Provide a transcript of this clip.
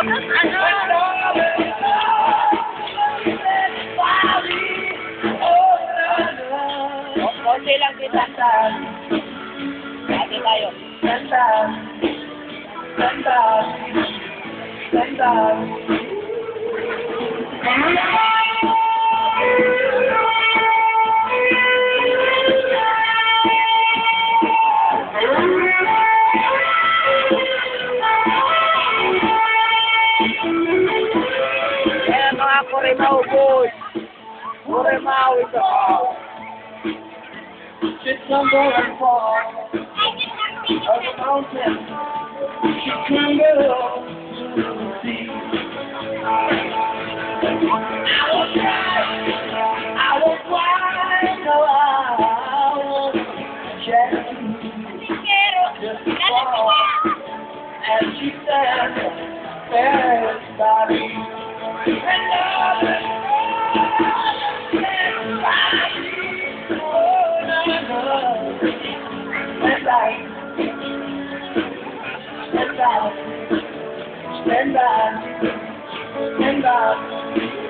Konti lang din tantan. Lagi tayo. Tantan. Tantan. Tantan. Tantan. Mga Kurimaw boys. Ito. She's. Up a mountain. She to the sea. I will try. I will try. No, I check. Just fall. She. And Stand by. Stand by. Stand by.